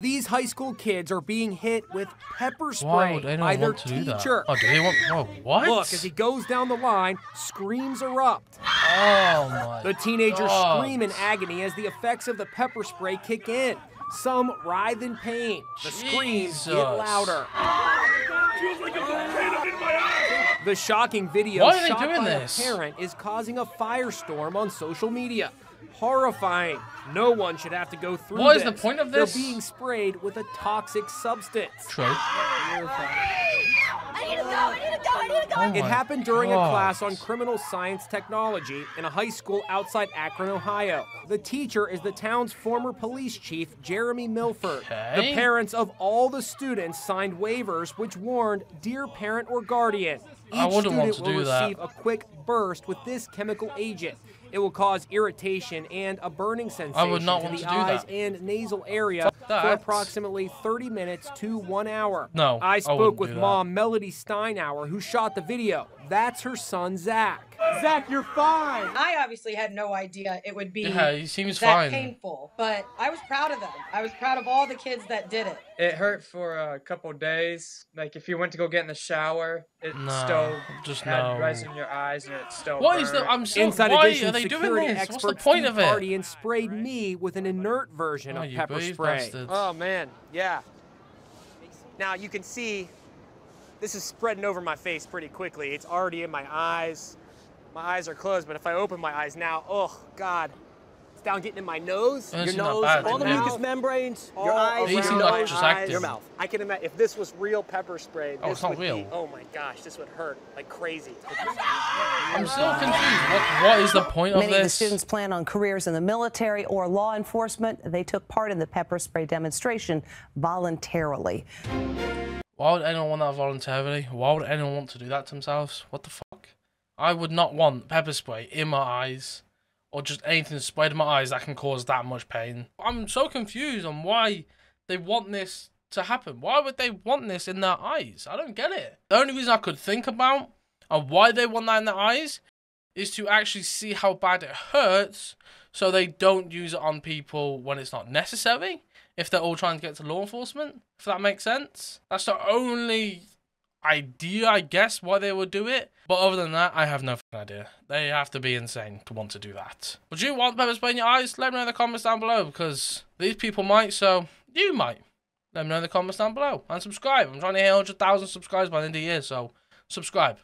These high school kids are being hit with pepper spray by their want to do that? teacher. Oh, do they want? Whoa, what? Look, as he goes down the line, screams erupt. Oh my. The teenagers God. scream in agony as the effects of the pepper spray kick in. Some writhe in pain. The screams get louder. The shocking video Why are they shot by this? a parent is causing a firestorm on social media. Horrifying. No one should have to go through What is this. the point of this? They're being sprayed with a toxic substance. True. Oh It happened during a class on criminal science technology in a high school outside Akron, Ohio. The teacher is the town's former police chief, Jeremy Milford. Okay. The parents of all the students signed waivers which warned Dear Parent or Guardian. Each I wouldn't want student to will do that. receive a quick burst with this chemical agent. It will cause irritation and a burning sensation not to the eyes that. and nasal area for approximately 30 minutes to one hour. No, I I spoke wouldn't with do that. mom Melody Steinauer, who shot the video. That's her son, Zach. Zach, you're fine. I obviously had no idea it would be Yeah, he seems that fine. painful, but I was proud of them. I was proud of all the kids that did it. It hurt for a couple days. Like if you went to go get in the shower, it No, still just had no. resin in your eyes and it still. What is the? I'm so. Inside why Edition are they doing this? What's the point Steve of it? Guardian sprayed me with an inert version Oh, of pepper spray. bastards. Oh man, yeah. Now you can see this is spreading over my face pretty quickly. It's already in my eyes. My eyes are closed, but if I open my eyes now, oh god, it's down getting in my nose, your nose, bad, all the mouth, mucous membranes, your eyes, These around are not my just eyes. Your mouth. I can imagine if this was real pepper spray. Oh, this it's not would real. Be, oh my gosh, this would hurt like crazy. I'm still confused. What, what is the point of this? Many of the students plan on careers in the military or law enforcement. They took part in the pepper spray demonstration voluntarily. Why would anyone want that voluntarily? Why would anyone want to do that to themselves? What the fuck? I would not want pepper spray in my eyes or just anything sprayed in my eyes that can cause that much pain. I'm so confused on why they want this to happen. Why would they want this in their eyes? I don't get it. The only reason I could think about and why they want that in their eyes is to actually see how bad it hurts so they don't use it on people when it's not necessary if they're all trying to get to law enforcement if that makes sense. That's the only idea i guess why they would do it. But other than that i have no idea. They have to be insane to want to do that. Would you want pepper spray in your eyes? Let me know in the comments down below because these people might so you might. Let me know in the comments down below. And subscribe. I'm trying to hit 100000 subscribers by the end of the year so subscribe